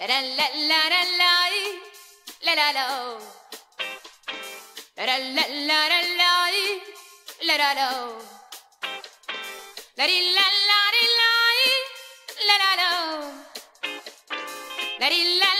La la la la la la la la la La la la la la la la la la La di la la di la la la la la la la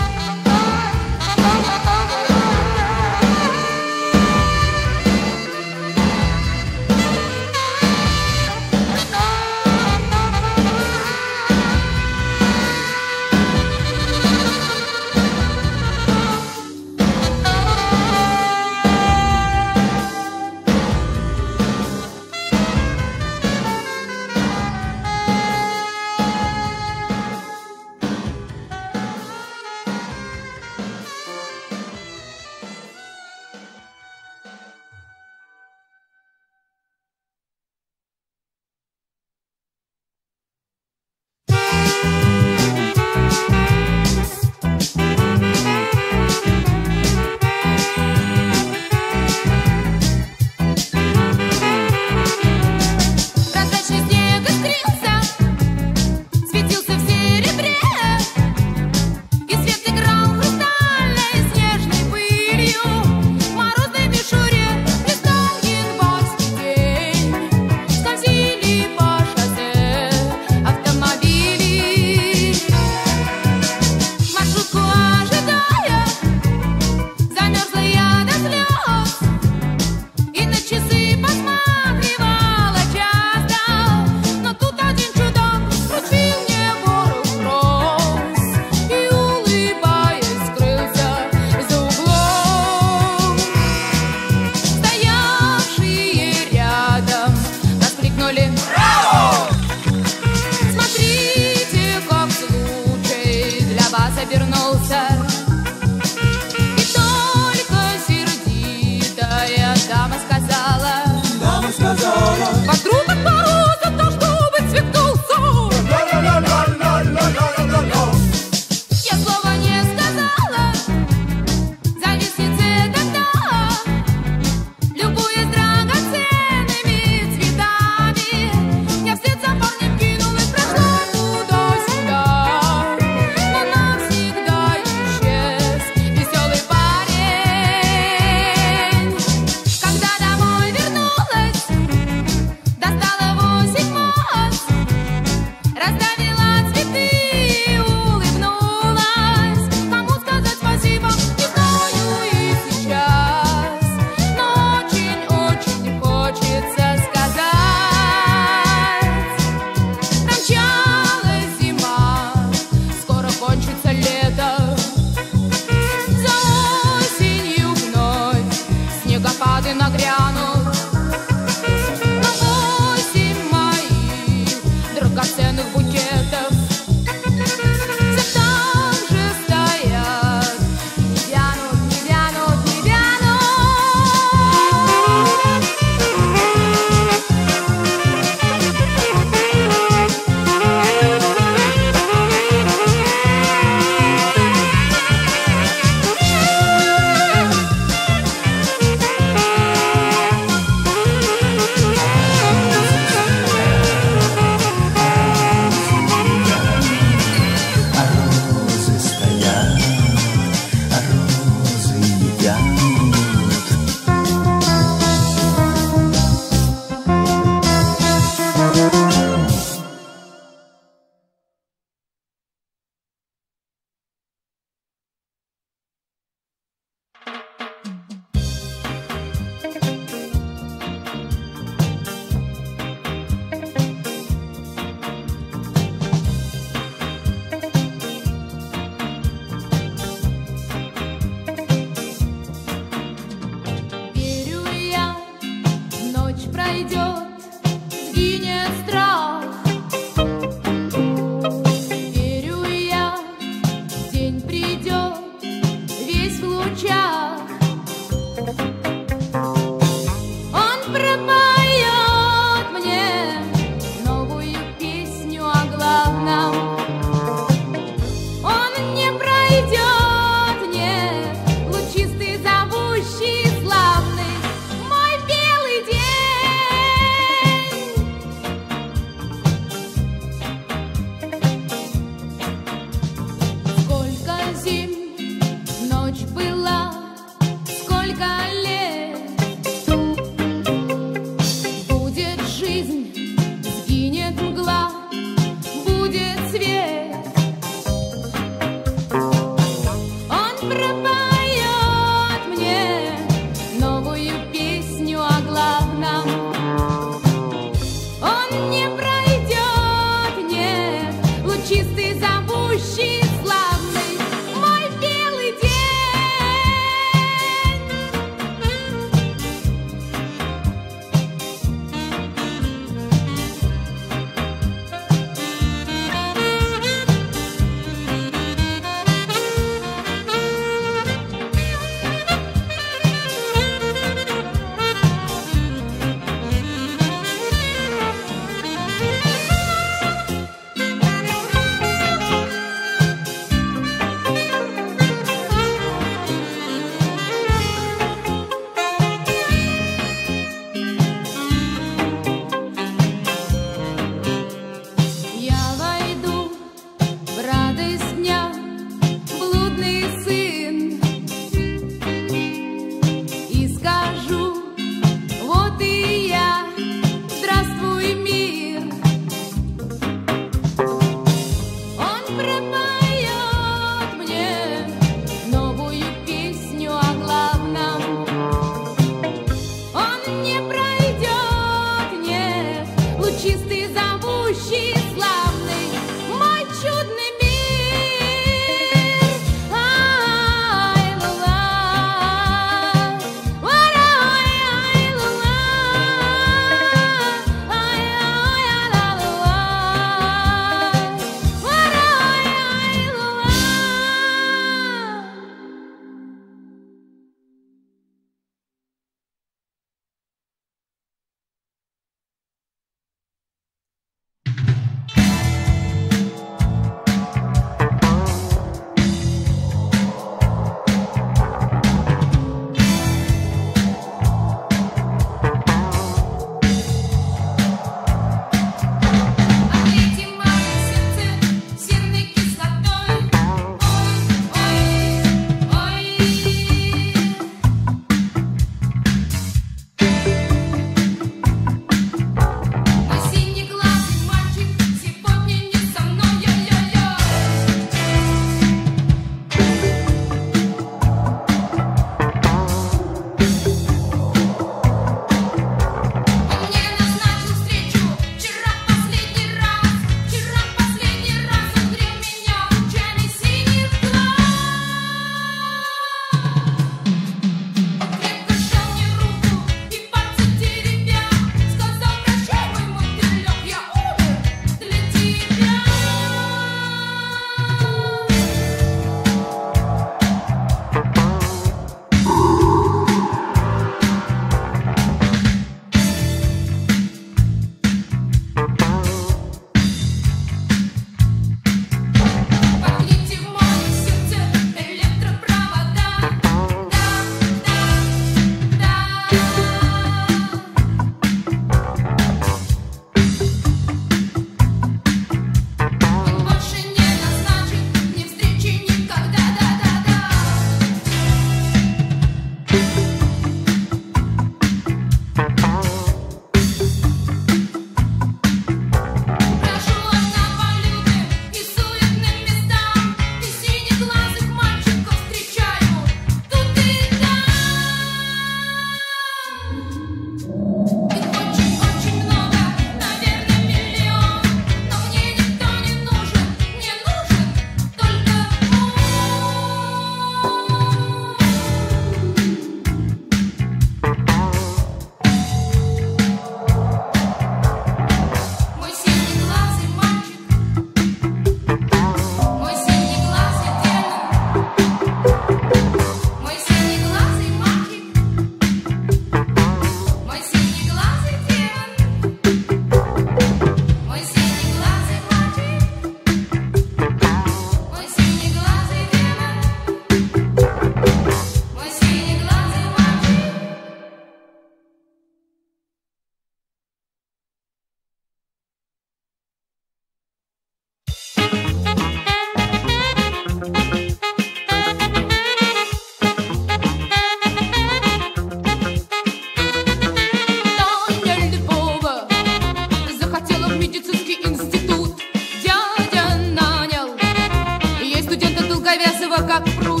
навязывая как пруд.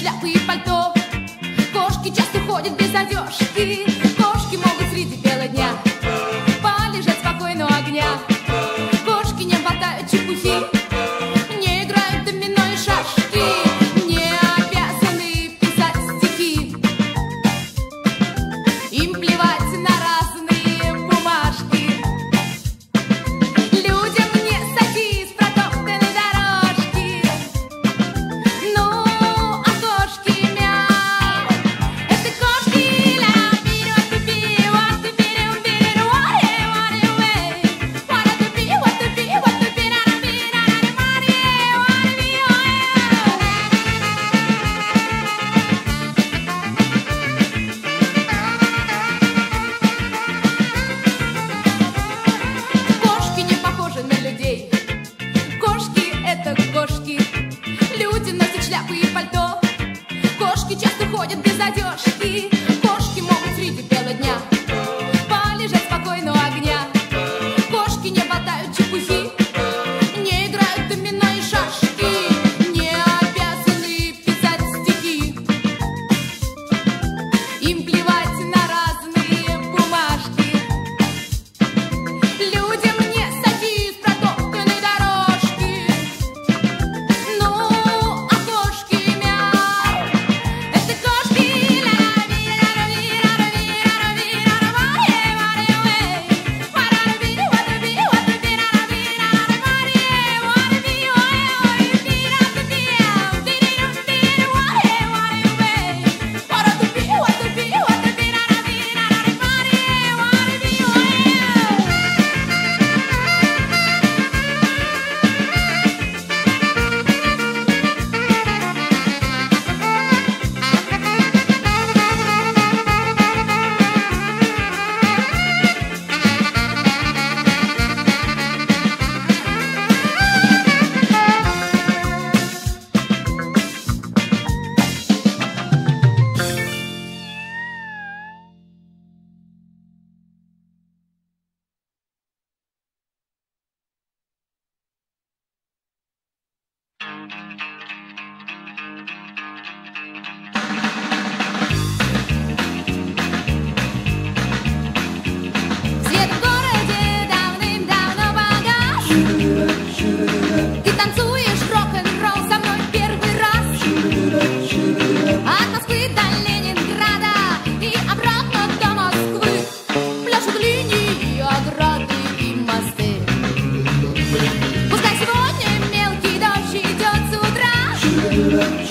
шляпы и пальто Кошки часто ходят без одежки. шляпы и пальто. Кошки часто ходят без одежки, кошки могут среди бела дня полежать спокойно у огня.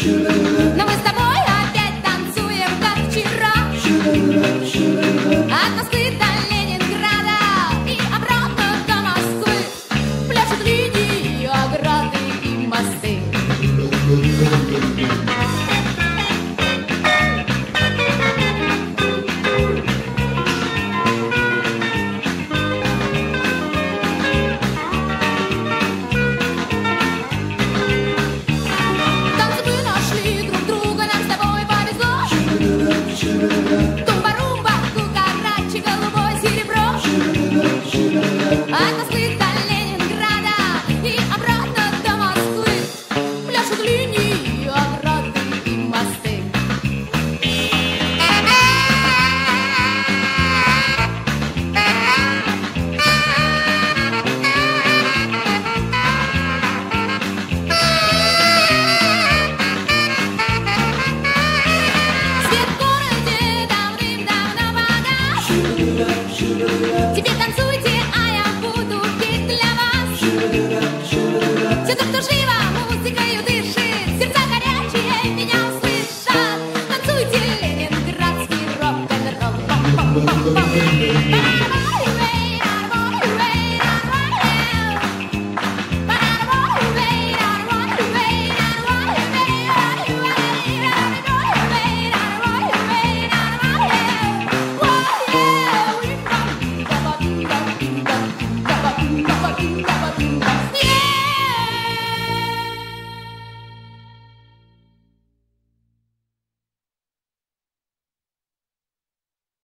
you.